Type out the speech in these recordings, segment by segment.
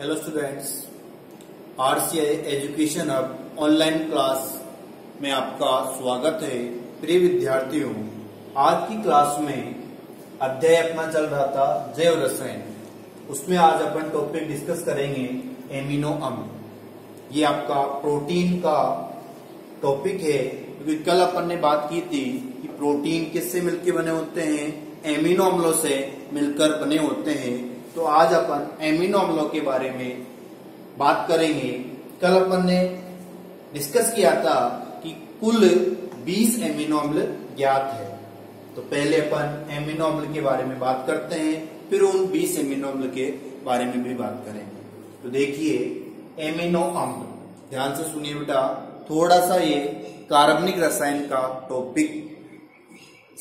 Hello students RCI education अब online class में आपका स्वागत है। प्रिय विद्यार्थियों, आज की क्लास में अध्याय अपना चल रहा था, जैव रसायन। उसमें आज अपन टॉपिक डिस्कस करेंगे एमिनो अम्ल ये आपका प्रोटीन का टॉपिक है। क्योंकि तो कल अपन ने बात की थी कि प्रोटीन किससे मिलकर बने होते हैं एमिनो अम्लों से मिलकर बने होते हैं। तो आज अपन एमिनो अम्लों के बारे में बात करेंगे। कल अपन ने डिस्कस किया था कि कुल 20 एमिनो अम्ल ज्ञात है। तो पहले अपन एमिनो अम्ल के बारे में बात करते हैं, फिर उन 20 एमिनो अम्ल के बारे में भी बात करेंगे। तो देखिए एमिनो अम्ल। ध्यान से सुनिए बेटा, थोड़ा सा ये कार्बनिक रसायन का टॉपिक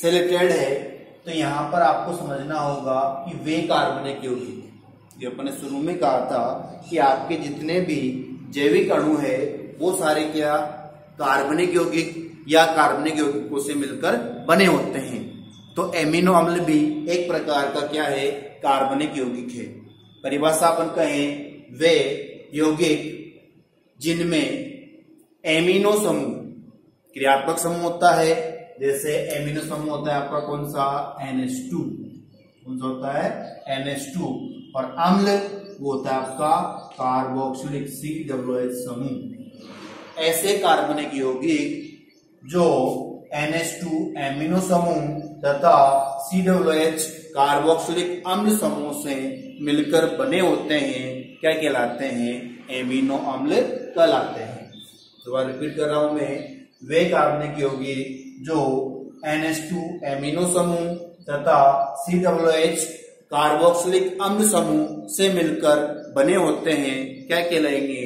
सिलेक्टेड है। तो यहाँ पर आपको समझना होगा कि वे कार्बनिक यौगिक जो अपने शुरू में कहा था कि आपके जितने भी जैविक अणु है, वो सारे क्या कार्बनिक यौगिक या कार्बनिक यौगिकों से मिलकर बने होते हैं। तो एमिनो अम्ल भी एक प्रकार का क्या है? कार्बनिक यौगिक है। परिभाषा अपन कहें, वे यौगिक जिनमें एमिनो समूह, क्रियात्मक समूह होता है जैसे एमिनो समूह होता है आपका कौन सा? NH2 कौन सा होता है? NH2 और अम्ल वो होता है आपका कार्बोक्सिलिक सी डब्ल्यू समूह. ऐसे कार्बनिक यौगिक जो NH2 एमिनो समूह तथा सी डब्ल्यू एच कार्बोक्सिलिक अम्ल समूह से मिलकर बने होते हैं, क्या कहलाते हैं? एमिनो अम्ल कहलाते हैं. दोबारा रिपीट कर रहा हूँ मैं. वे कार्बनिक यौगिक जो NH2 एमिनो समूह तथा COOH कार्बोक्सिलिक अम्ल समूह से मिलकर बने होते हैं, क्या कहलाएँगे?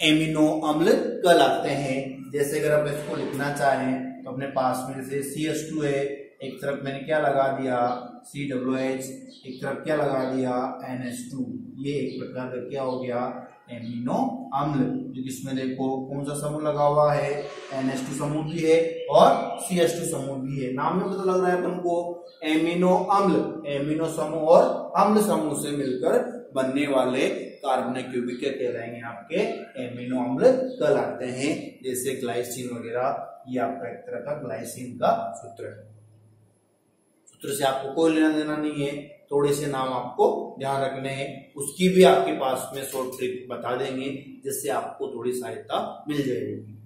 एमिनो अम्ल कहलाते हैं। जैसे अगर आप इसको लिखना चाहें तो अपने पास में जैसे सी एस टू है, एक तरफ़ मैंने क्या लगा दिया? सी डब्ल्यू एच एक तरफ़ क्या लगा दिया? एन एच टू ये एक प्रकार का क्या हो गया? एमिनो अम्ल। जो इसमें देखो, कौन सा समूह लगा हुआ है? एन एच टू समूह भी है और सी एच टू समूह भी है। नाम में पता लग रहा है अपन को? एमिनो अम्ल। एमिनो समूह और अम्ल समूह से मिलकर बनने वाले कार्बनिक यौगिक क्या कहलाएँगे आपके एमिनो अम्ल। कहलाते हैं, जैसे ग्लाइसिन वगैरह, ये आपका एक तरह का ग्लाइसिन का सूत्र है। सूत्र से आपको कोई लेना देना नहीं है, थोड़े से नाम आपको ध्यान रखने हैं। उसकी भी आपके पास में शॉर्ट ट्रिक बता देंगे, जिससे आपको थोड़ी सहायता मिल जाएगी।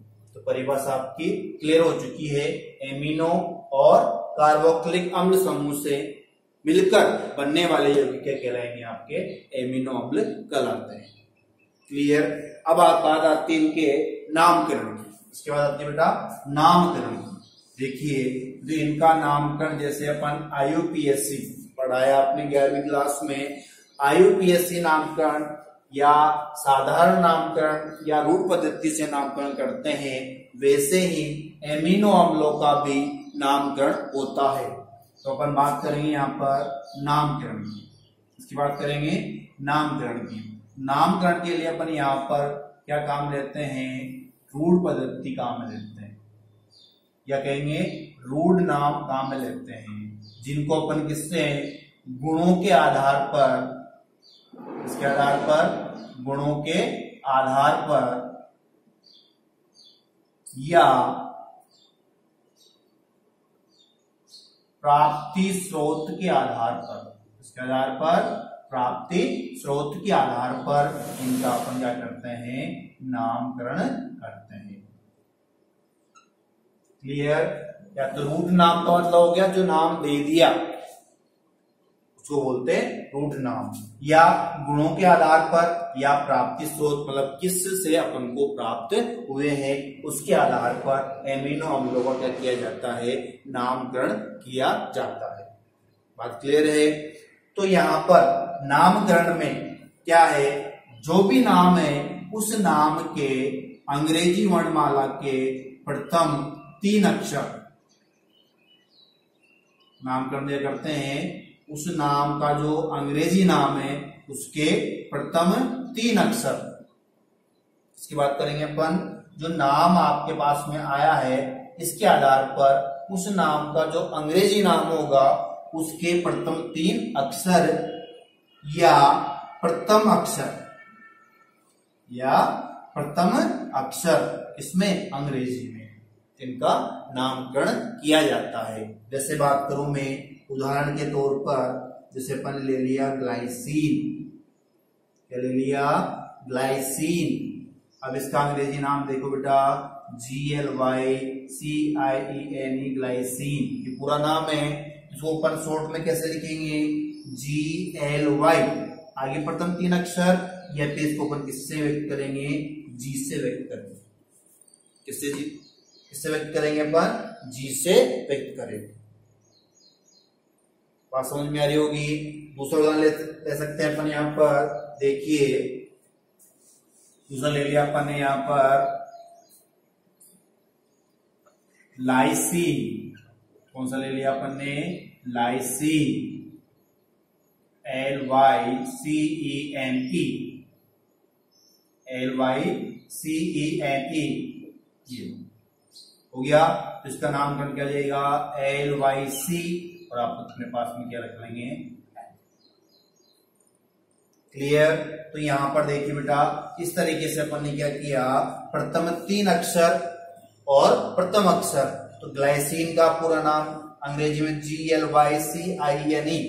परिभाषा आपकी क्लियर हो चुकी है। एमिनो और कार्बोक्लिक अम्ल समूह से मिलकर बनने वाले यौगिक क्या कहलाएँगे आपके? एमिनो अम्ल कहलाते हैं। क्लियर अब आप बात आती है इनके नामकरण इसके बाद आती है बेटा, नामकरण। देखिए, जो इनका नामकरण, जैसे अपन आयुपीएससी पढ़ाया आपने ग्यारहवीं क्लास में आयुपीएससी नामकरण या साधारण नामकरण या रूप पद्धति से नामकरण करते हैं, वैसे ही एमिनो अम्लों का भी नामकरण होता है। तो अपन बात करेंगे यहाँ पर नामकरण की। इसकी बात करेंगे नामकरण की। नामकरण के लिए अपन यहाँ पर क्या काम लेते हैं? रूढ़ पद्धति काम लेते हैं। या कहेंगे रूढ़ नाम काम लेते हैं, जिनको अपन किससे गुणों के आधार पर इसके आधार पर गुणों के आधार पर या प्राप्ति स्रोत के आधार पर। इसके आधार पर प्राप्ति स्रोत के आधार पर इनका अपन क्या करते हैं? नामकरण करते हैं। क्लियर या तो रूट नाम का मतलब हो गया जो नाम दे दिया। उसको बोलते हैं रूट नाम। या गुणों के आधार पर या प्राप्ति स्रोत मतलब किस से अपन को प्राप्त हुए हैं, उसके आधार पर एमिनो अम्लों का क्या किया जाता है, नामकरण किया जाता है। बात क्लियर है? तो यहाँ पर नामकरण में क्या है? जो भी नाम है, उस नाम के अंग्रेज़ी वर्णमाला के प्रथम तीन अक्षर। नामकरण करते हैं। उस नाम का जो अंग्रेज़ी नाम है, उसके प्रथम तीन अक्षर। इसकी बात करेंगे अपन। जो नाम आपके पास में आया है, इसके आधार पर उस नाम का जो अंग्रेज़ी नाम होगा, उसके प्रथम तीन अक्षर या प्रथम अक्षर। या प्रथम अक्षर इसमें अंग्रेज़ी में इनका नामकरण किया जाता है। जैसे बात करूँ मैं उदाहरण के तौर पर, जैसे अपन ले लिया ग्लाइसिन। क्या ले लिया? ग्लाइसिन। अब इसका अंग्रेज़ी नाम देखो बेटा। G L Y C I N E E glycine. ये पूरा नाम है, इसको अपन शॉर्ट में कैसे लिखेंगे? जी एल वाई आगे प्रथम तीन अक्षर, या फिर इसको अपन किससे व्यक्त करेंगे? जी से व्यक्त करेंगे। किससे जी? किससे व्यक्त करेंगे अपन? जी से व्यक्त करेंगे। बात समझ में आ रही होगी। दूसरा उदाहरण ले, ले सकते हैं अपन यहाँ पर। देखिए दूसरा ले लिया अपन ने यहाँ पर। लाइसिन। कौन सा ले लिया अपन ने? Lysine. L Y C E N E. L Y C E N E. हो गया। इसका नामकरण क्या जाएगा? एल वाई सी और आप अपने पास में क्या रख लेंगे? क्लियर तो यहाँ पर देखिए बेटा, इस तरीके से अपन ने क्या किया? प्रथम तीन अक्षर और प्रथम अक्षर। तो ग्लाइसिन का पूरा नाम अंग्रेज़ी में G L Y C I N E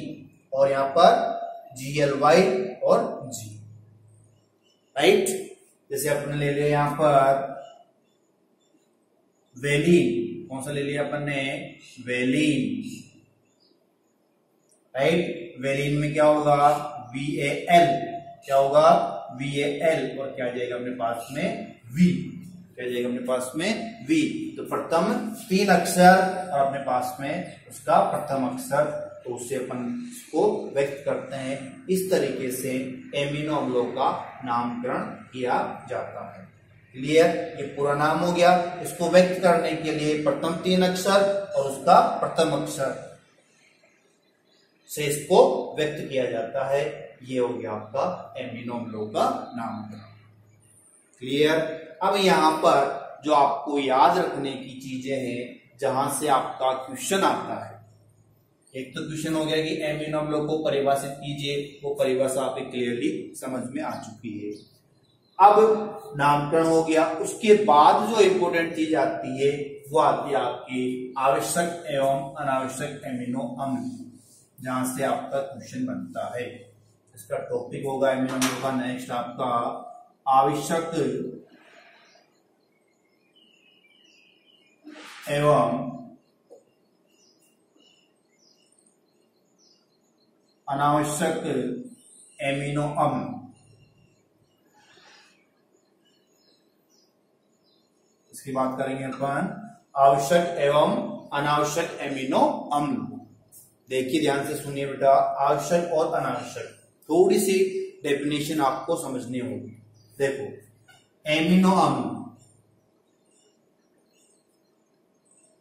और यहाँ पर जी एल वाई और जी राइट जैसे अपन ले लिया यहाँ पर वेलिन। कौन सा ले लिया अपन ने? वेलिन। राइट वेलिन में क्या होगा? वी ए एल क्या होगा? वी ए एल और क्या जाएगा अपने पास में? वी क्या जाएगा अपने पास में? वी तो प्रथम तीन अक्षर और अपने पास में उसका प्रथम अक्षर। तो उससे अपन इसको व्यक्त करते हैं। इस तरीके से एमिनो अम्लों का नामकरण किया जाता है। क्लियर ये पूरा नाम हो गया। इसको व्यक्त करने के लिए प्रथम तीन अक्षर और उसका प्रथम अक्षर। से इसको व्यक्त किया जाता है। ये हो गया आपका एमिनो अम्लों का नामकरण। क्लियर अब यहाँ पर जो आपको याद रखने की चीज़ें हैं, जहाँ से आपका क्वेश्चन आता है। एक तो क्वेश्चन हो गया कि एमिनो अम्लों को परिभाषित कीजिए, वो परिभाषा आपको क्लियरली समझ में आ चुकी है। अब नामकरण हो गया। उसके बाद जो इंपोर्टेंट चीज़ आती है, वो आती है आपकी आवश्यक एवं अनावश्यक एमिनो अम्ल जहाँ से आपका क्वेश्चन बनता है। इसका टॉपिक होगा एमिनो अम्लों का नेक्स्ट आपका आवश्यक एवं अनावश्यक एमिनो अम्ल। इसकी बात करेंगे अपन। आवश्यक एवं अनावश्यक एमिनो अम्ल। देखिए ध्यान से सुनिए बेटा, आवश्यक और अनावश्यक। थोड़ी सी डेफिनेशन आपको समझनी होगी। देखो एमिनो अम्ल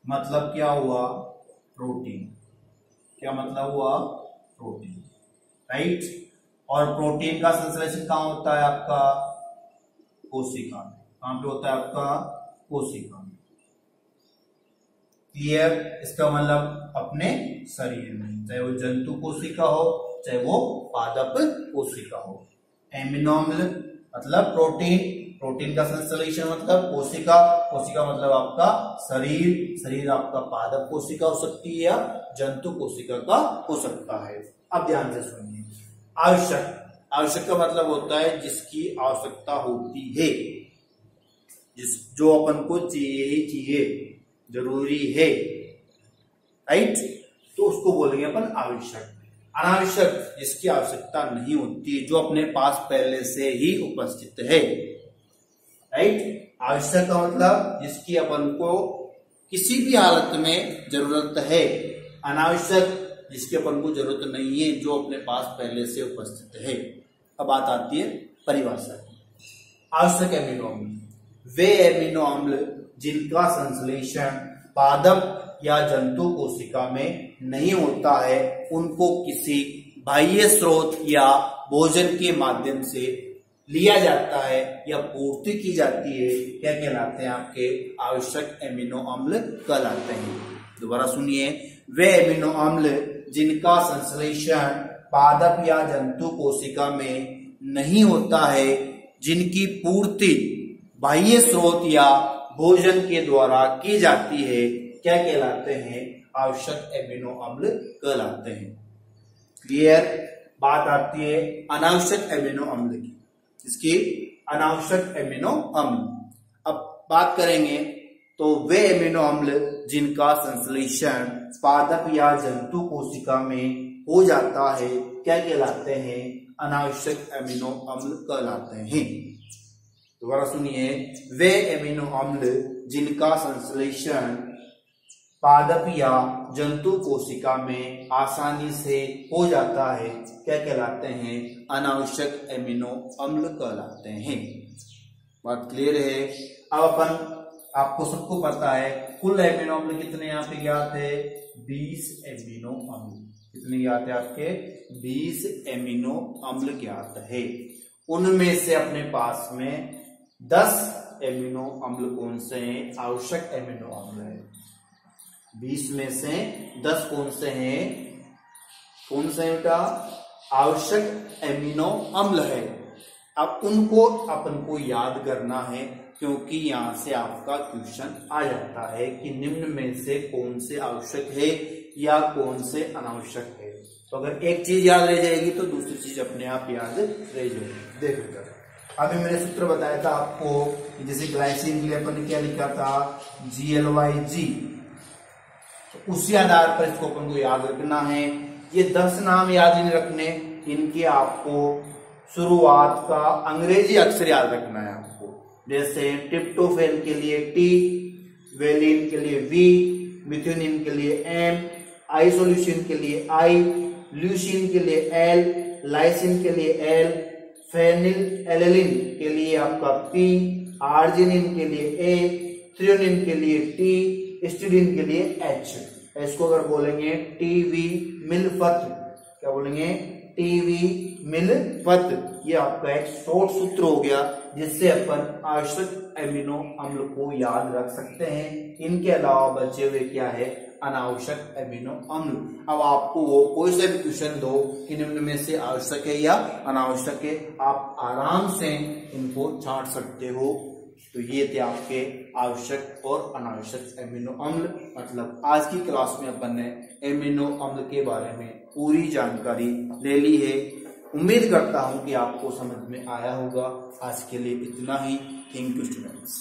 मतलब क्या हुआ? प्रोटीन क्या मतलब हुआ? प्रोटीन राइट और प्रोटीन का संश्लेषण कहाँ होता है आपका? कोशिका कहाँ पे होता है आपका? कोशिका क्लियर इसका मतलब अपने शरीर में। चाहे वो जंतु कोशिका हो, चाहे वो पादप कोशिका हो। एमिनोमल मतलब प्रोटीन प्रोटीन का संश्लेषण मतलब कोशिका। कोशिका मतलब आपका शरीर। शरीर आपका पादप कोशिका हो सकती है या जंतु कोशिका का हो सकता है। अब ध्यान से सुनिए। आवश्यक। आवश्यक का मतलब होता है जिसकी आवश्यकता होती है। जिस, जो अपन को चाहिए ही चाहिए। ज़रूरी है। राइट तो उसको बोलेंगे अपन आवश्यक। अनावश्यक, जिसकी आवश्यकता नहीं होती, जो अपने पास पहले से ही उपस्थित है। राइट आवश्यक का मतलब जिसकी अपन को किसी भी हालत में ज़रूरत है। अनावश्यक, जिसकी अपन को ज़रूरत नहीं है, जो अपने पास पहले से उपस्थित है। अब बात आती है परिभाषा आवश्यक एमिनो अम्ल वे एमिनो अम्ल जिनका संश्लेषण पादप या जंतु कोशिका में नहीं होता है, उनको किसी बाह्य स्रोत या भोजन के माध्यम से लिया जाता है या पूर्ति की जाती है। क्या कहलाते हैं आपके आवश्यक एमिनो अम्ल? कहलाते हैं। दोबारा सुनिए। वे एमिनो अम्ल जिनका संश्लेषण पादप या जंतु कोशिका में नहीं होता है, जिनकी पूर्ति बाह्य स्रोत या भोजन के द्वारा की जाती है। क्या कहलाते हैं? आवश्यक एमिनो अम्ल कहलाते हैं। क्लियर बात आती है अनावश्यक एमिनो अम्ल की। इसकी अनावश्यक एमिनो अम्ल। अब बात करेंगे तो वे एमिनो अम्ल जिनका संश्लेषण पादप या जंतु कोशिका में हो जाता है, क्या कहलाते हैं? अनावश्यक एमिनो अम्ल कहलाते हैं। दोबारा सुनिए। वे एमिनो अम्ल, जिनका संश्लेषण पादप या जंतु कोशिका में आसानी से हो जाता है, क्या कहलाते हैं? अनावश्यक एमिनो अम्ल कहलाते हैं। बात क्लियर है? अब अपन, आपको सबको पता है, कुल एमिनो अम्ल कितने यहाँ पे ज्ञात है? बीस एमिनो अम्ल। कितने ज्ञात है आपके? बीस एमिनो अम्ल ज्ञात है। उनमें से अपने पास में दस एमिनो अम्ल कौन से हैं? आवश्यक एमिनो अम्ल है। बीस में से दस कौन से हैं? कौन से बेटा? आवश्यक एमिनो अम्ल है। अब उनको, अपन को याद करना है, क्योंकि यहाँ से आपका क्वेश्चन आ जाता है कि निम्न में से कौन से आवश्यक है या कौन से अनावश्यक है। तो अगर एक चीज़ याद रह जाएगी तो दूसरी चीज़ अपने आप याद रह जाएगी। देखो अभी मैंने सूत्र बताया था आपको जैसे ग्लाइसिन के लिए अपन ने क्या लिखा था? जी एल वाई जी तो उसी आधार पर इसको अपन को याद रखना है। ये दस नाम याद नहीं रखने, इनके आपको शुरुआत का अंग्रेज़ी अक्षर याद रखना है आपको। जैसे टिप्टोफेन के लिए टी वेलिन के लिए वी मिथ्यूनिन के लिए एम आइसोल्यूशन के लिए आई ल्यूसिन के लिए एल लाइसिन के लिए एल फेनिल एलेलिन के लिए आपका पी आर्जिनिन के लिए ए थ्रियोनिन के लिए टी स्टूडिन के लिए एच इसको अगर बोलेंगे टीवी मिलफत, क्या बोलेंगे? टीवी मिलफत। ये आपका एक शॉर्ट सूत्र हो गया, जिससे अपन आवश्यक एमिनो अम्ल को याद रख सकते हैं। इनके अलावा बचे हुए क्या है? अनावश्यक एमिनो अम्ल अब आपको वो कोई सा भी क्वेश्चन दो कि निम्न में से आवश्यक है या अनावश्यक है, आप आराम से इनको छाट सकते हो। तो ये थे आपके आवश्यक और अनावश्यक एमिनो अम्ल। मतलब आज की क्लास में अपन ने एमिनो अम्ल के बारे में पूरी जानकारी ले ली है। उम्मीद करता हूँ कि आपको समझ में आया होगा। आज के लिए इतना ही। Thank you students